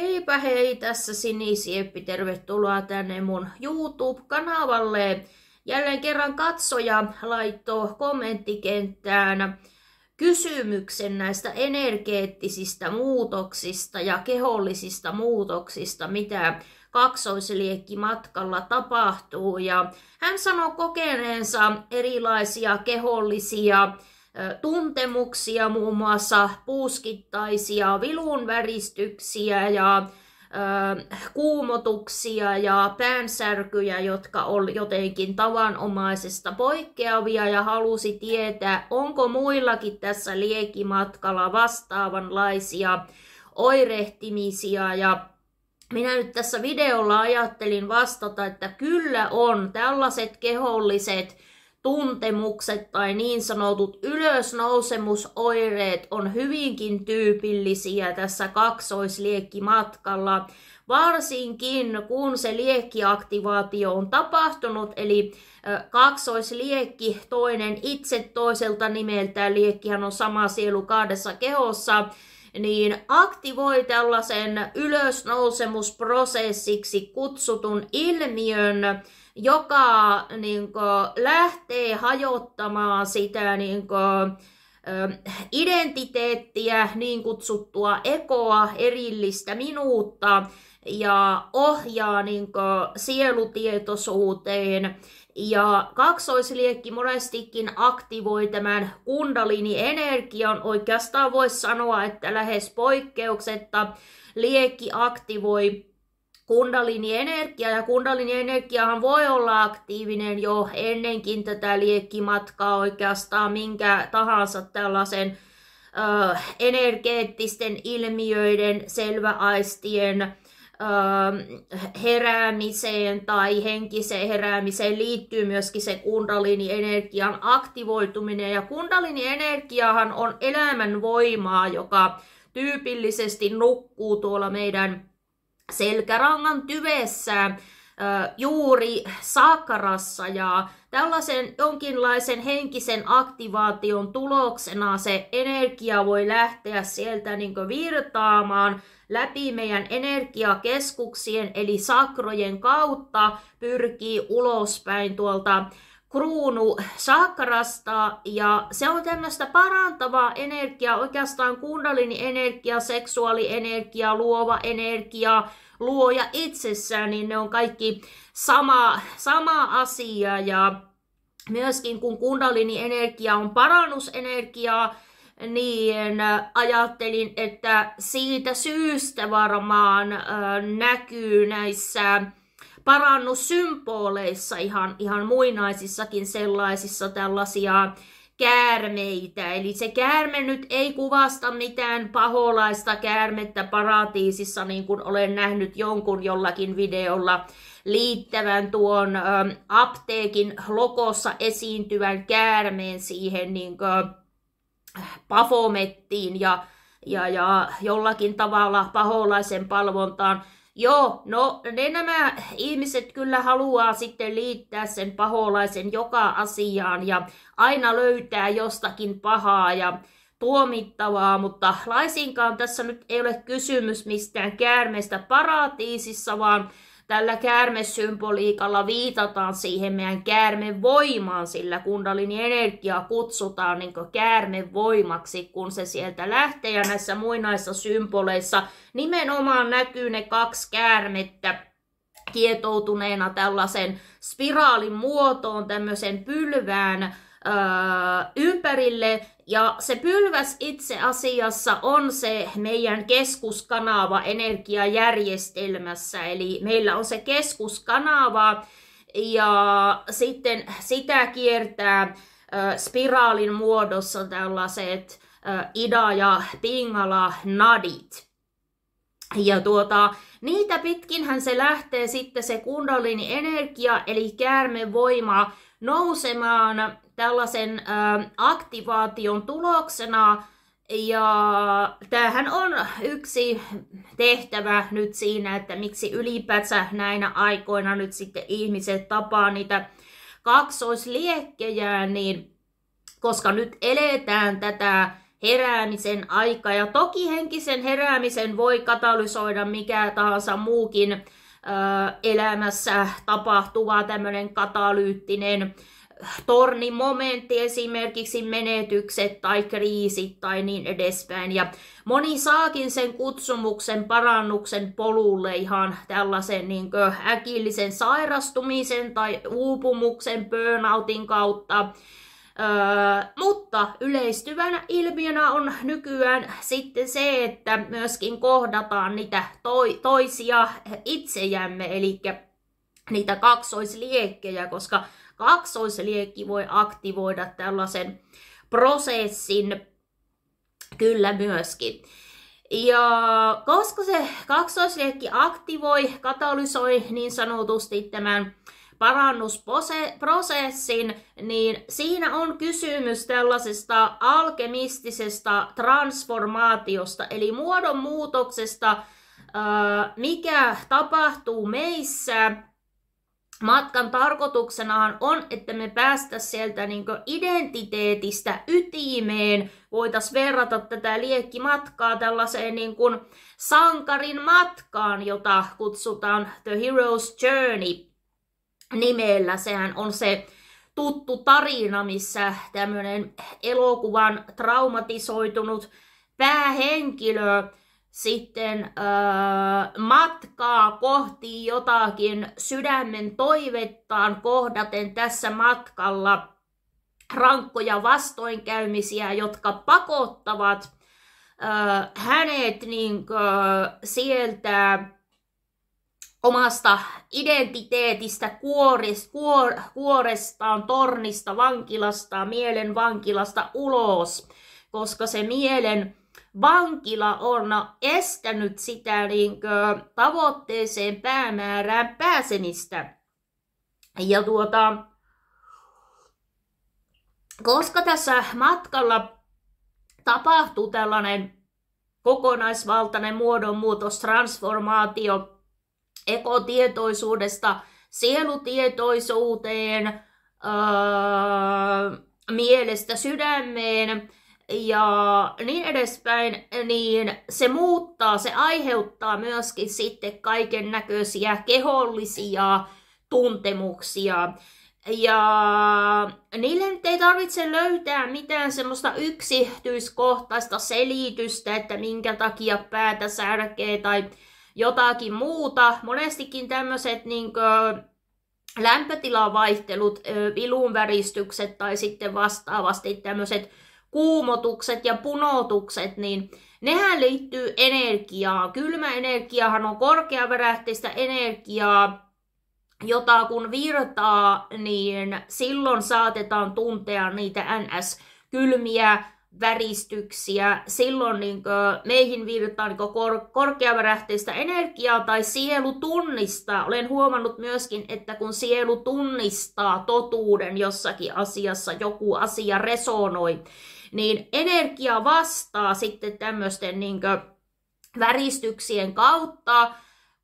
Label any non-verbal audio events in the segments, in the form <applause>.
Heipä hei, tässä Sinisieppi, tervetuloa tänne mun YouTube-kanavalle. Jälleen kerran katsoja laittoi kommenttikenttään kysymyksen näistä energeettisistä muutoksista ja kehollisista muutoksista, mitä kaksoisliekki matkalla tapahtuu. Ja hän sanoi kokeneensa erilaisia kehollisia tuntemuksia, muun muassa puuskittaisia vilunväristyksiä ja kuumotuksia ja päänsärkyjä, jotka on jotenkin tavanomaisesta poikkeavia ja halusi tietää, onko muillakin tässä liekimatkalla vastaavanlaisia oirehtimisia. Ja minä nyt tässä videolla ajattelin vastata, että kyllä on tällaiset keholliset tuntemukset tai niin sanotut ylösnousemusoireet on hyvinkin tyypillisiä tässä kaksoisliekkimatkalla, varsinkin kun se liekkiaktivaatio on tapahtunut, eli kaksoisliekki, toinen itse toiselta nimeltään, liekkihän on sama sielu kahdessa kehossa, niin aktivoi tällaisen ylösnousemusprosessiksi kutsutun ilmiön, joka niin kuin, lähtee hajottamaan sitä niin kuin, identiteettiä, niin kutsuttua ekoa, erillistä minuutta ja ohjaa niin kuin, sielutietoisuuteen. Ja kaksoisliekki monestikin aktivoi tämän kundalini-energian. Oikeastaan voisi sanoa, että lähes poikkeuksetta liekki aktivoi kundalini-energia, ja kundalini-energiahan voi olla aktiivinen jo ennenkin tätä liekkimatkaa oikeastaan minkä tahansa tällaisen ö, energeettisten ilmiöiden, selväaistien ö, heräämiseen tai henkiseen heräämiseen liittyy myöskin se kundalini-energian aktivoituminen. Ja kundalini-energiahan on elämän voimaa, joka tyypillisesti nukkuu tuolla meidän selkärangan tyvessä, juuri saakkarassa ja tällaisen jonkinlaisen henkisen aktivaation tuloksena se energia voi lähteä sieltä niin virtaamaan läpi meidän energiakeskuksien eli sakrojen kautta pyrkii ulospäin tuolta kruunu saakkarasta ja se on tämmöistä parantavaa energiaa, oikeastaan kundalini energia, seksuaalienergia, luova energia, luoja itsessään, niin ne on kaikki sama, sama asia. Ja myöskin kun kundalini energia on parannusenergiaa, niin ajattelin, että siitä syystä varmaan äh, näkyy näissä parannussymboleissa, ihan, ihan muinaisissakin sellaisissa tällaisia käärmeitä. Eli se käärme nyt ei kuvasta mitään paholaista käärmettä paratiisissa, niin kuin olen nähnyt jonkun jollakin videolla liittävän tuon ä, apteekin lokossa esiintyvän käärmeen siihen niin kuin, pafomettiin ja, ja, ja jollakin tavalla paholaisen palvontaan. Joo, no ne nämä ihmiset kyllä haluaa sitten liittää sen paholaisen joka asiaan ja aina löytää jostakin pahaa ja tuomittavaa, mutta laisinkaan tässä nyt ei ole kysymys mistään käärmeestä paratiisissa, vaan Tällä käärmesymboliikalla viitataan siihen meidän käärmevoimaan, sillä kundalini energiaa kutsutaan niin käärmevoimaksi, kun se sieltä lähtee. Ja näissä muinaissa symboleissa nimenomaan näkyy ne kaksi käärmettä kietoutuneena tällaisen spiraalin muotoon, tämmöisen pylvään ympärille. Ja se pylväs itse asiassa on se meidän keskuskanava energiajärjestelmässä. Eli meillä on se keskuskanava ja sitten sitä kiertää spiraalin muodossa tällaiset Ida ja Pingala nadit. Ja tuota, niitä pitkinhän se lähtee sitten se kundalini energia, eli käärmevoima, nousemaan tällaisen ä, aktivaation tuloksena. Ja tämähän on yksi tehtävä nyt siinä, että miksi ylipäätään näinä aikoina nyt sitten ihmiset tapaa niitä kaksoisliekkejä, niin koska nyt eletään tätä heräämisen aika. Ja toki henkisen heräämisen voi katalysoida mikä tahansa muukin ö, elämässä tapahtuva tämmöinen katalyyttinen tornimomentti, esimerkiksi menetykset tai kriisit tai niin edespäin. Ja moni saakin sen kutsumuksen parannuksen polulle ihan tällaisen niin äkillisen sairastumisen tai uupumuksen burnoutin kautta. Öö, mutta yleistyvänä ilmiönä on nykyään sitten se, että myöskin kohdataan niitä toi, toisia itsejämme, eli niitä kaksoisliekkejä, koska kaksoisliekki voi aktivoida tällaisen prosessin kyllä myöskin. Ja koska se kaksoisliekki aktivoi, katalysoi niin sanotusti tämän parannusprosessin, niin siinä on kysymys tällaisesta alkemistisesta transformaatiosta, eli muodonmuutoksesta, mikä tapahtuu meissä matkan tarkoituksenahan on, että me päästä sieltä niin identiteetistä ytimeen. Voitaisiin verrata tätä liekkimatkaa tällaiseen niin kuin sankarin matkaan, jota kutsutaan The Hero's Journey nimellä. Sehän on se tuttu tarina, missä tämmöinen elokuvan traumatisoitunut päähenkilö sitten äh, matkaa kohti jotakin sydämen toivettaan kohdaten tässä matkalla rankkoja vastoinkäymisiä, jotka pakottavat äh, hänet niin, äh, sieltä omasta identiteetistä, kuorist, kuor, kuorestaan, tornista, vankilasta, mielen vankilasta ulos, koska se mielen vankila on estänyt sitä niin tavoitteeseen päämäärään pääsemistä. Ja tuota, koska tässä matkalla tapahtuu tällainen kokonaisvaltainen muodonmuutos, transformaatio ekotietoisuudesta sielutietoisuuteen, öö, mielestä sydämeen, ja niin edespäin, niin se muuttaa, se aiheuttaa myöskin sitten kaiken näköisiä kehollisia tuntemuksia. Ja niille nyt ei tarvitse löytää mitään semmoista yksityiskohtaista selitystä, että minkä takia päätä särkee tai jotakin muuta. Monestikin tämmöiset niin lämpötilavaihtelut, vilunväristykset tai sitten vastaavasti tämmöiset kuumotukset ja punotukset, niin nehän liittyy energiaan. Kylmä energiahan on korkeavärähteistä energiaa, jota kun virtaa, niin silloin saatetaan tuntea niitä NS-kylmiä väristyksiä. Silloin niin meihin virtaa niin kor- korkeavärähteistä energiaa tai sielu tunnistaa. Olen huomannut myöskin, että kun sielu tunnistaa totuuden jossakin asiassa, joku asia resonoi, niin energia vastaa sitten tämmöisten niin väristyksien kautta.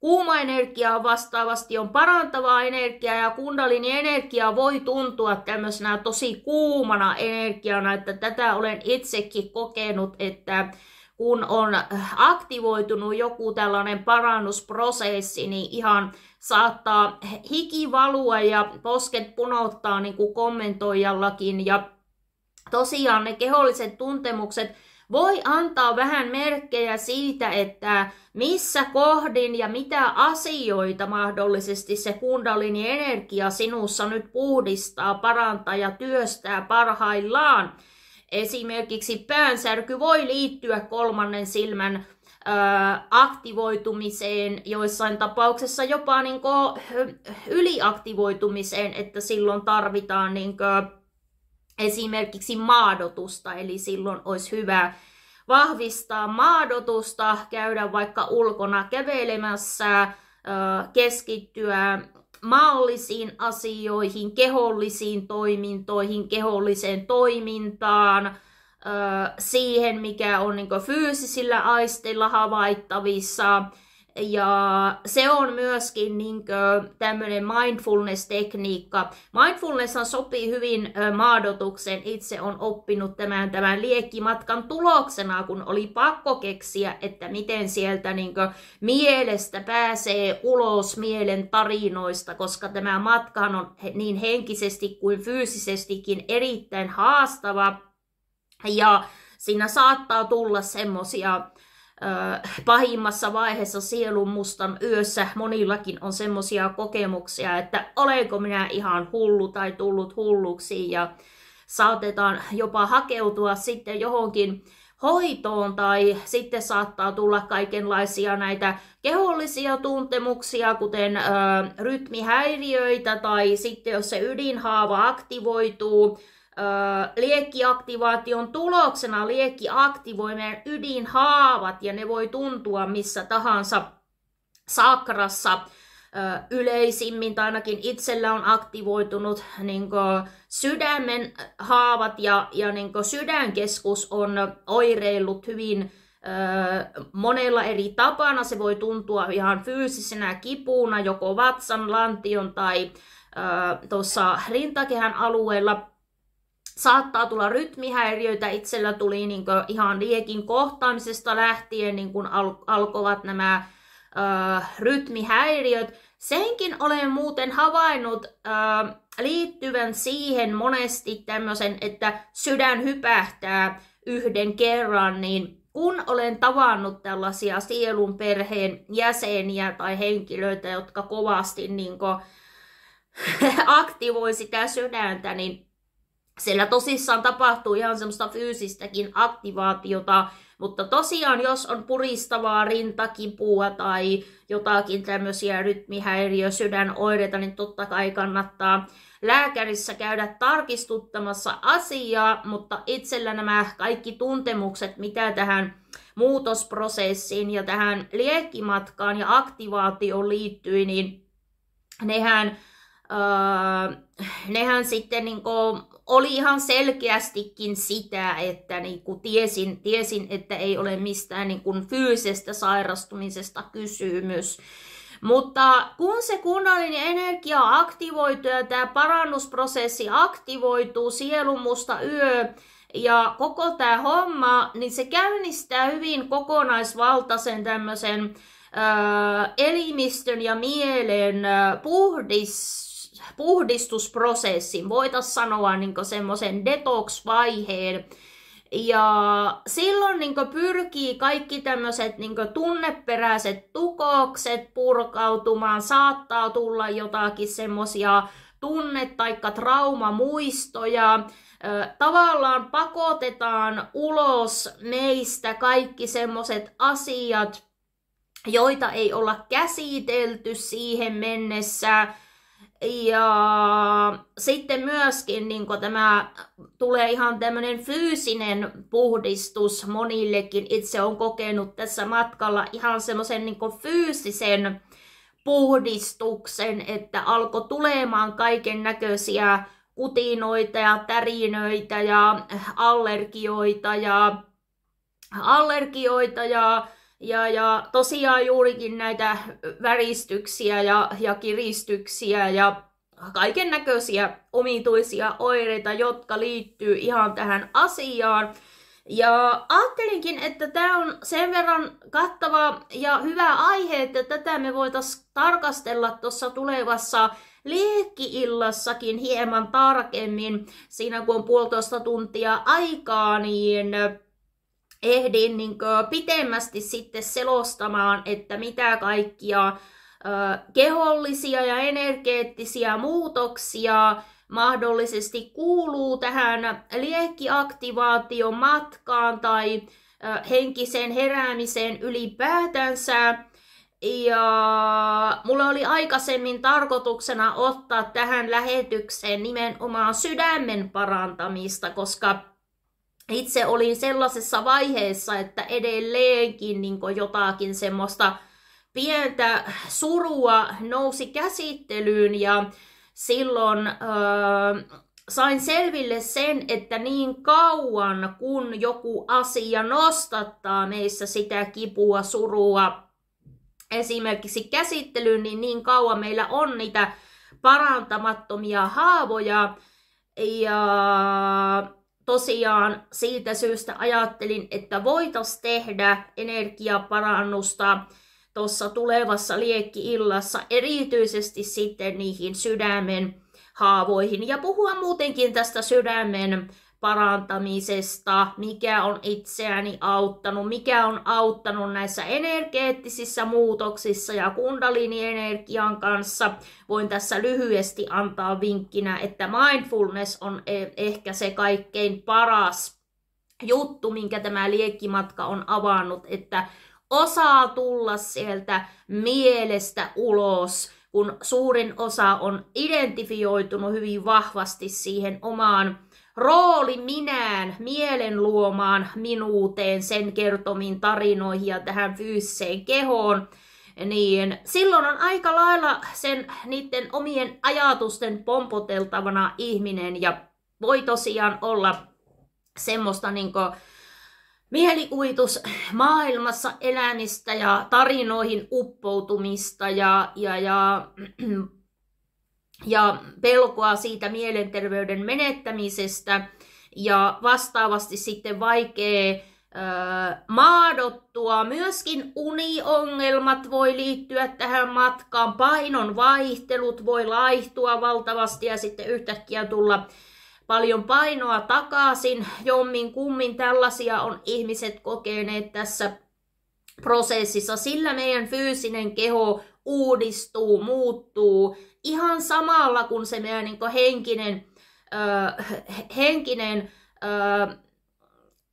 Kuuma energia vastaavasti on parantavaa energiaa ja kundalini energia voi tuntua tämmöisenä tosi kuumana energiana, että tätä olen itsekin kokenut, että kun on aktivoitunut joku tällainen parannusprosessi, niin ihan saattaa hiki valua ja posket punottaa niin kuin kommentoijallakin ja tosiaan ne keholliset tuntemukset voi antaa vähän merkkejä siitä, että missä kohdin ja mitä asioita mahdollisesti se kundalini energia sinussa nyt puhdistaa, parantaa ja työstää parhaillaan. Esimerkiksi päänsärky voi liittyä kolmannen silmän aktivoitumiseen, joissain tapauksessa jopa niin kuin, yliaktivoitumiseen, että silloin tarvitaan niin kuin, esimerkiksi maadotusta, eli silloin olisi hyvä vahvistaa maadotusta, käydä vaikka ulkona kävelemässä, keskittyä maallisiin asioihin, kehollisiin toimintoihin, keholliseen toimintaan, siihen, mikä on niin fyysisillä aisteilla havaittavissa, Ja se on myöskin niin tämmöinen mindfulness-tekniikka. Mindfulness sopii hyvin maadotuksen. Itse on oppinut tämän, tämän liekkimatkan tuloksena, kun oli pakko keksiä, että miten sieltä niin mielestä pääsee ulos mielen tarinoista, koska tämä matka on niin henkisesti kuin fyysisestikin erittäin haastava. Ja siinä saattaa tulla semmoisia pahimmassa vaiheessa sielun mustan yössä monillakin on semmoisia kokemuksia, että olenko minä ihan hullu tai tullut hulluksi ja saatetaan jopa hakeutua sitten johonkin hoitoon tai sitten saattaa tulla kaikenlaisia näitä kehollisia tuntemuksia, kuten ö, rytmihäiriöitä tai sitten jos se ydinhaava aktivoituu, liekkiaktivaation tuloksena liekki aktivoi meidän ydinhaavat ja ne voi tuntua missä tahansa sakrassa yleisimmin, tai ainakin itsellä on aktivoitunut niin sydämen haavat ja, ja niin sydänkeskus on oireillut hyvin monella eri tapana. Se voi tuntua ihan fyysisenä kipuna joko vatsan, lantion tai tuossa rintakehän alueella saattaa tulla rytmihäiriöitä. Itsellä tuli niin ihan liekin kohtaamisesta lähtien niin kuin al- alkoivat nämä ö, rytmihäiriöt. Senkin olen muuten havainnut ö, liittyvän siihen monesti tämmöisen, että sydän hypähtää yhden kerran, niin kun olen tavannut tällaisia sielun perheen jäseniä tai henkilöitä, jotka kovasti niin kuin, <laughs> aktivoi sitä sydäntä, niin siellä tosissaan tapahtuu ihan semmoista fyysistäkin aktivaatiota, mutta tosiaan jos on puristavaa rintakipua tai jotakin tämmöisiä rytmihäiriö, sydänoireita, niin totta kai kannattaa lääkärissä käydä tarkistuttamassa asiaa, mutta itsellä nämä kaikki tuntemukset, mitä tähän muutosprosessiin ja tähän liekkimatkaan ja aktivaatioon liittyy, niin nehän, öö, nehän sitten niin oli ihan selkeästikin sitä, että niin kuin tiesin, tiesin, että ei ole mistään niin kuin fyysisestä sairastumisesta kysymys. Mutta kun se kunnallinen energia aktivoituu ja tämä parannusprosessi aktivoituu, sielun musta yö ja koko tämä homma, niin se käynnistää hyvin kokonaisvaltaisen tämmöisen äh, elimistön ja mielen äh, puhdis puhdistusprosessin, voitaisiin sanoa niin semmoisen detox-vaiheen. Ja silloin niin pyrkii kaikki tämmöiset niin tunneperäiset tukokset purkautumaan, saattaa tulla jotakin semmoisia tunne- tai traumamuistoja, tavallaan pakotetaan ulos meistä kaikki semmoiset asiat, joita ei olla käsitelty siihen mennessä, ja sitten myöskin niin tämä tulee ihan tämmöinen fyysinen puhdistus monillekin. Itse on kokenut tässä matkalla ihan semmoisen niin fyysisen puhdistuksen, että alkoi tulemaan kaiken näköisiä kutinoita ja tärinöitä ja allergioita ja allergioita ja ja, ja tosiaan juurikin näitä väristyksiä ja, ja kiristyksiä ja kaiken näköisiä omituisia oireita, jotka liittyy ihan tähän asiaan. Ja ajattelinkin, että tämä on sen verran kattava ja hyvä aihe, että tätä me voitaisiin tarkastella tuossa tulevassa liekki-illassakin hieman tarkemmin. Siinä kun on puolitoista tuntia aikaa, niin ehdin niin pitemmästi sitten selostamaan, että mitä kaikkia kehollisia ja energeettisiä muutoksia mahdollisesti kuuluu tähän liekkiaktivaation matkaan tai henkiseen heräämiseen ylipäätänsä. Ja mulla oli aikaisemmin tarkoituksena ottaa tähän lähetykseen nimenomaan sydämen parantamista, koska itse olin sellaisessa vaiheessa, että edelleenkin niin jotakin semmoista pientä surua nousi käsittelyyn ja silloin öö, sain selville sen, että niin kauan kun joku asia nostattaa meissä sitä kipua, surua esimerkiksi käsittelyyn, niin niin kauan meillä on niitä parantamattomia haavoja. Ja tosiaan siitä syystä ajattelin, että voitaisiin tehdä energiaparannusta tuossa tulevassa liekki-illassa, erityisesti sitten niihin sydämen haavoihin. Ja puhua muutenkin tästä sydämen parantamisesta, mikä on itseäni auttanut, mikä on auttanut näissä energeettisissä muutoksissa ja kundalini-energian kanssa. Voin tässä lyhyesti antaa vinkkinä, että mindfulness on e- ehkä se kaikkein paras juttu, minkä tämä liekkimatka on avannut, että osaa tulla sieltä mielestä ulos, kun suurin osa on identifioitunut hyvin vahvasti siihen omaan rooli minään, mielen luomaan minuuteen, sen kertomiin tarinoihin ja tähän fyysiseen kehoon, niin silloin on aika lailla sen niiden omien ajatusten pompoteltavana ihminen ja voi tosiaan olla semmoista niin mielikuvitus maailmassa elämistä ja tarinoihin uppoutumista ja, ja, ja ja pelkoa siitä mielenterveyden menettämisestä ja vastaavasti sitten vaikea maadottua. Myöskin uniongelmat voi liittyä tähän matkaan, painon vaihtelut voi laihtua valtavasti ja sitten yhtäkkiä tulla paljon painoa takaisin. Jommin kummin tällaisia on ihmiset kokeneet tässä prosessissa. Sillä meidän fyysinen keho uudistuu, muuttuu ihan samalla kun se meidän niin henkinen, ö, henkinen, ö,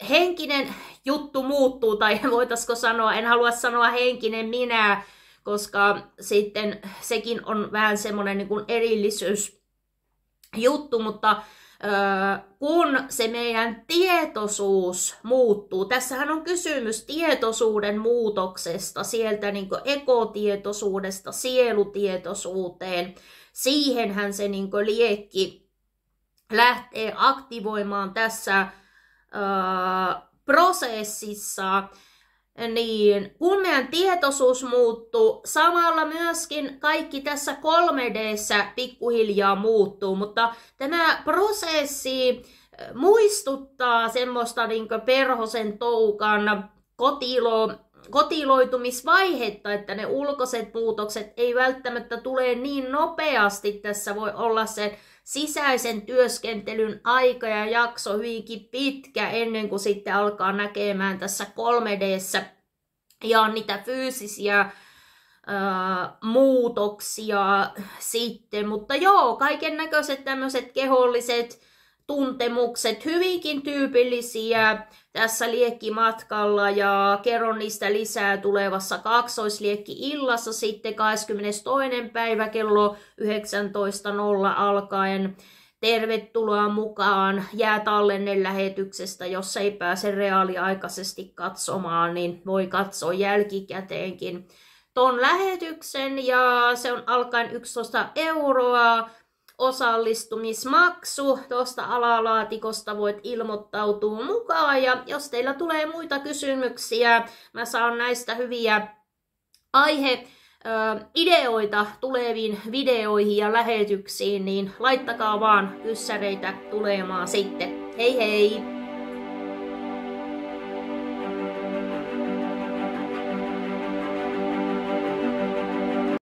henkinen juttu muuttuu, tai <laughs> voitaisiko sanoa, en halua sanoa henkinen minä, koska sitten sekin on vähän semmoinen niin kuin erillisyys juttu, mutta kun se meidän tietoisuus muuttuu, tässähän on kysymys tietoisuuden muutoksesta, sieltä niin ekotietoisuudesta sielutietoisuuteen, siihenhän se niin liekki lähtee aktivoimaan tässä prosessissa, niin kun meidän tietoisuus muuttuu, samalla myöskin kaikki tässä 3 d pikkuhiljaa muuttuu, mutta tämä prosessi muistuttaa semmoista niin perhosen toukan kotilo, kotiloitumisvaihetta, että ne ulkoiset muutokset ei välttämättä tule niin nopeasti. Tässä voi olla se sisäisen työskentelyn aika ja jakso hyvinkin pitkä ennen kuin sitten alkaa näkemään tässä 3 d ja niitä fyysisiä ää, muutoksia sitten. Mutta joo, kaiken näköiset tämmöiset keholliset tuntemukset, hyvinkin tyypillisiä tässä liekkimatkalla ja kerron niistä lisää tulevassa kaksoisliekki-illassa sitten 22. päivä kello 19.00 alkaen. Tervetuloa mukaan jäätallenne lähetyksestä, jos ei pääse reaaliaikaisesti katsomaan, niin voi katsoa jälkikäteenkin ton lähetyksen ja se on alkaen 11 euroa osallistumismaksu. Tuosta alalaatikosta voit ilmoittautua mukaan ja jos teillä tulee muita kysymyksiä, mä saan näistä hyviä aihe ideoita tuleviin videoihin ja lähetyksiin, niin laittakaa vaan kyssäreitä tulemaan sitten. Hei hei!